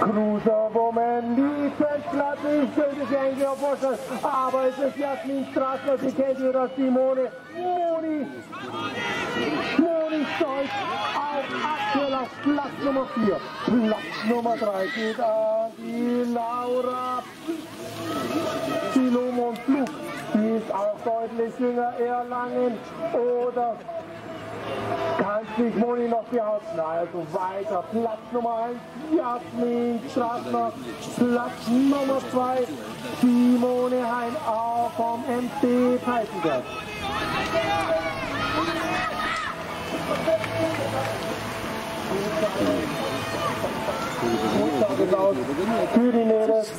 Cruiser Woman, Feldplatz, ich sie eigentlich auch vorstellen, aber es ist Jasmin Straßler, sie kennt ihr das, Simone, Moni, Moni Stolz auf aktueller Platz Nummer 4. Platz Nummer 3 geht an die Laura Silomon Flug, die ist auch deutlich jünger, Erlangen oder kann sich Moni noch behaupten. Also weiter. Platz Nummer 1, Jasmin Straßner. Platz Nummer 2, Simone Hein, auch vom MD Peißenberg. Für die Mädels.